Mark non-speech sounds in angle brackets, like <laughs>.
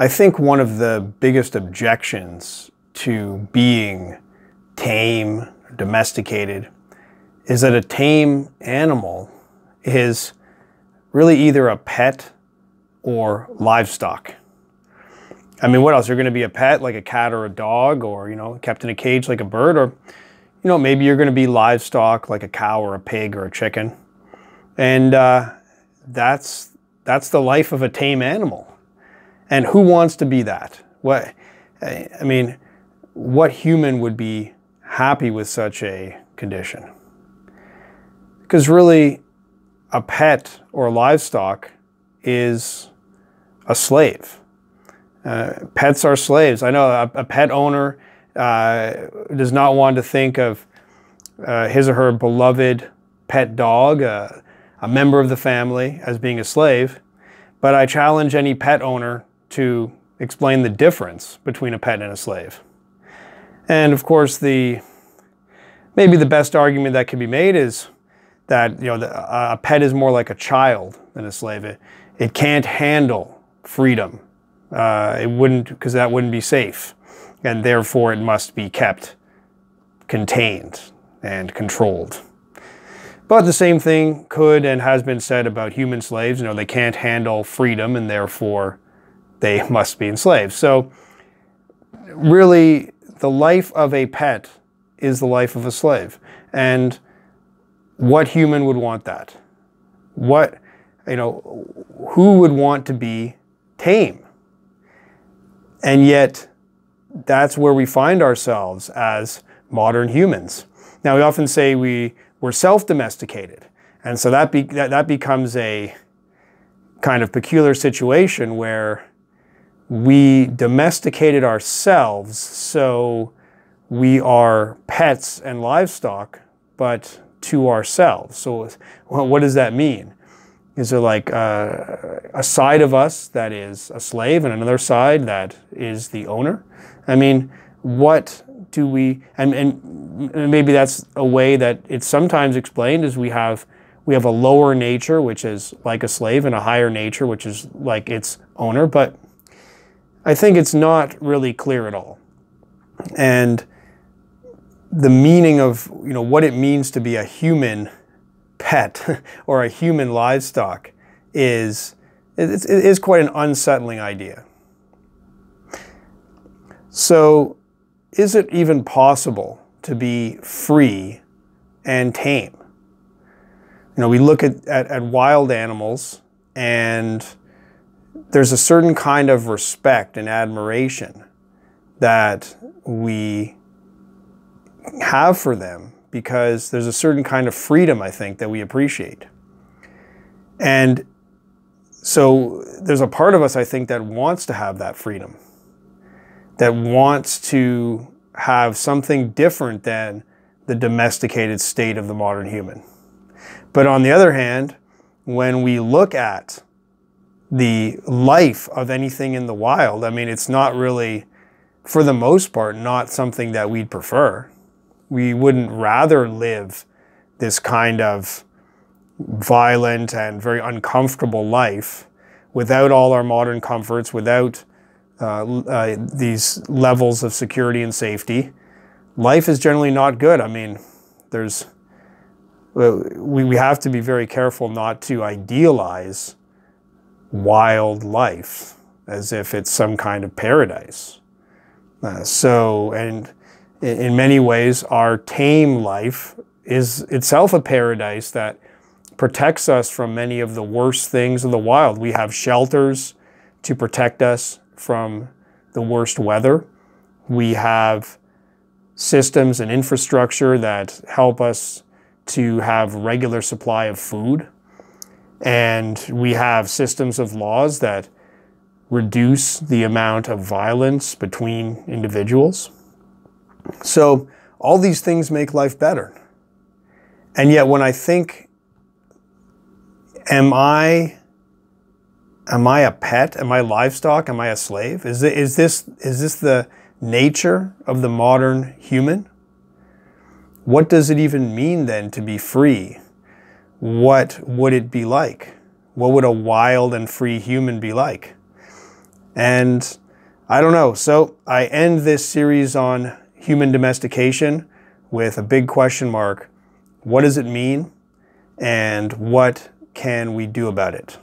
I think one of the biggest objections to being tame, domesticated, is that a tame animal is really either a pet or livestock. I mean, what else? You're going to be a pet like a cat or a dog, or, you know, kept in a cage like a bird, or, you know, maybe you're going to be livestock like a cow or a pig or a chicken. And uh, that's, that's the life of a tame animal. And who wants to be that? What, I mean, what human would be happy with such a condition? Because really, a pet or livestock is a slave. Uh, pets are slaves. I know a, a pet owner uh, does not want to think of uh, his or her beloved pet dog, uh, a member of the family, as being a slave. But I challenge any pet owner to explain the difference between a pet and a slave. And of course, the maybe the best argument that can be made is that you know the, a pet is more like a child than a slave. It, it can't handle freedom. Uh, it wouldn't because that wouldn't be safe, and therefore it must be kept contained and controlled. But the same thing could and has been said about human slaves. You know, they can't handle freedom and therefore they must be enslaved. So really the life of a pet is the life of a slave. And what human would want that? What, you know, who would want to be tame? And yet, that's where we find ourselves as modern humans. Now, we often say we, we're self domesticated. And so that, be, that, that becomes a kind of peculiar situation where we domesticated ourselves so we are pets and livestock, but to ourselves. So, well, what does that mean? Is there like a, a side of us that is a slave and another side that is the owner? I mean, what do we, and, and maybe that's a way that it's sometimes explained is we have, we have a lower nature, which is like a slave, and a higher nature, which is like its owner. But I think it's not really clear at all. And the meaning of, you know, what it means to be a human pet <laughs> or a human livestock is, it is quite an unsettling idea. So, is it even possible to be free and tame? You know, we look at, at, at wild animals and there's a certain kind of respect and admiration that we have for them because there's a certain kind of freedom, I think, that we appreciate. And so there's a part of us, I think, that wants to have that freedom, that wants to have something different than the domesticated state of the modern human. But on the other hand, when we look at the life of anything in the wild, I mean, it's not really, for the most part, not something that we'd prefer. We wouldn't rather live this kind of violent and very uncomfortable life without all our modern comforts, without uh, uh, these levels of security and safety. Life is generally not good. I mean, there's we, we have to be very careful not to idealize wild life as if it's some kind of paradise. Uh, so, and in many ways, our tame life is itself a paradise that protects us from many of the worst things in the wild. We have shelters to protect us from the worst weather. We have systems and infrastructure that help us to have regular supply of food. And we have systems of laws that reduce the amount of violence between individuals. So all these things make life better. And yet when I think, am I, am I a pet? Am I livestock? Am I a slave? Is, it, is, this, is this the nature of the modern human? What does it even mean then to be free? What would it be like? What would a wild and free human be like? And I don't know. So I end this series on human domestication with a big question mark. What does it mean? And what can we do about it?